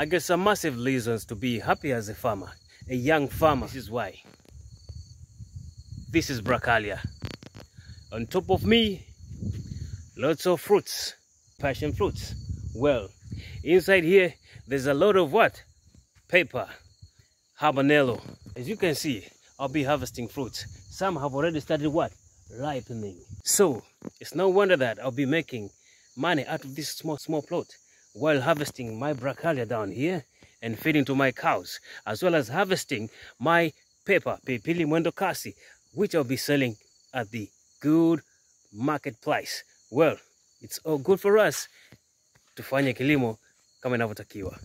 I get some massive reasons to be happy as a farmer, a young farmer. This is why. This is Brachiaria. On top of me, lots of fruits, passion fruits. Well, inside here, there's a lot of what? Paper, habanero. As you can see, I'll be harvesting fruits. Some have already started what? Ripening. So, it's no wonder that I'll be making money out of this small, small plot while harvesting my brachiaria down here and feeding to my cows, as well as harvesting my pepper, Pilipili Mwendo Kasi, which I'll be selling at the good market price. Well, it's all good for us to find tufanye kilimo kama inavyotakiwa.